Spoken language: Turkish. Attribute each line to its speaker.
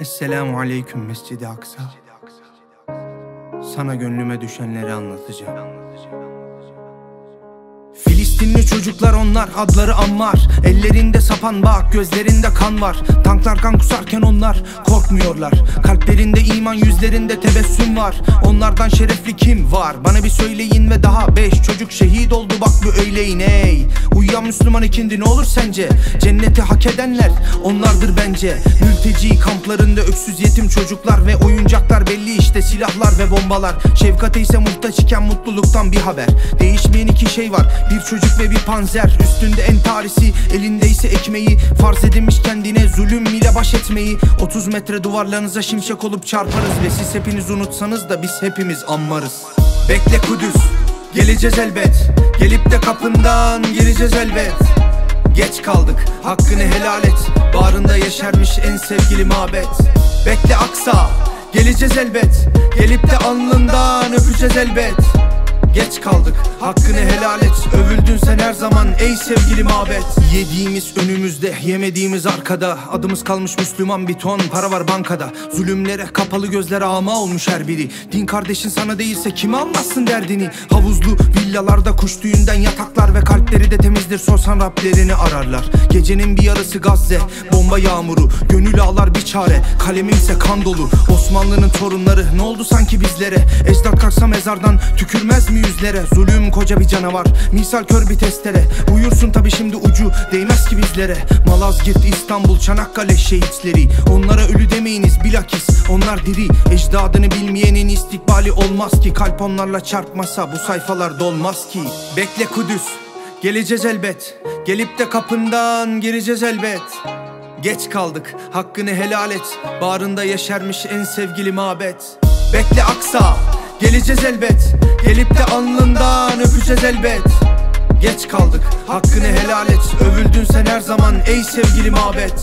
Speaker 1: Esselamu Aleyküm Mescid-i Aksa. Sana gönlüme düşenleri anlatacağım Filistinli çocuklar onlar adları Ammar Ellerinde sapan bak gözlerinde kan var. Tanklar kan kusarken onlar korkmuyorlar. Kalplerinde iman yüzlerinde tebessüm var. Onlardan şerefli kim var? Bana bir söyleyin ve daha beş Çocuk şehit oldu. Bak bu öyleyin ey. Uyuyan Müslüman ikindi ne olur sence? Cenneti hak edenler onlardır bence. Mülteci kamplarında öksüz yetim çocuklar Ve oyuncaklar belli işte. Silahlar ve bombalar. Şefkate ise muhtaç iken mutluluktan bir haber. Değişmeyen iki şey var. Bir çocuk ve bir panzer Üstünde entarisi elinde ise ekmeği Farz edilmiş kendine zulüm ile baş etmeyi. 30 metre duvarlarınıza şimşek olup çarparız Ve siz hepiniz unutsanız da biz hepimiz anmarız Bekle Kudüs geleceğiz elbet. Gelip de kapından gireceğiz elbet. Geç kaldık hakkını helal et. Bağrında yeşermiş en sevgili mabet. Bekle Aksa geleceğiz elbet. Gelip de alnından öpeceğiz elbet Geç kaldık. Hakkını helal et. Övüldün sen her zaman ey sevgili mabet Yediğimiz önümüzde yemediğimiz arkada. Adımız kalmış Müslüman bir ton para var bankada. Zulümlere kapalı gözler ama olmuş her biri. Din kardeşin sana değilse kime anlatsın derdini? Havuzlu villalarda kuş tüyünden yataklar Ve kalpleri de temizdir. Sorsan Rablerini ararlar. Gecenin bir yarısı Gazze bomba yağmuru. Gönül ağlar bir çare kalemim ise kan dolu. Osmanlı'nın torunları ne oldu sanki bizlere? Ecdat kalksa mezardan tükürmez mi yüzlere. Zulüm koca bir canavar. Misal kör bir testere. Uyursun tabi şimdi ucu değmez ki bizlere. Malazgirt, İstanbul, Çanakkale şehitleri. Onlara ölü demeyiniz bilakis. Onlar diri. Ecdadını bilmeyenin istikbali olmaz ki. Kalp onlarla çarpmasa bu sayfalar dolmaz ki. Bekle Kudüs. Geleceğiz elbet. Gelip de kapından gireceğiz elbet. Geç kaldık. Hakkını helal et. Bağrında yeşermiş en sevgili mabet. Bekle Aksa Geleceğiz elbet. Gelip de alnından öpeceğiz elbet. Geç kaldık. Hakkını helal et. Övüldün sen her zaman ey sevgili mabet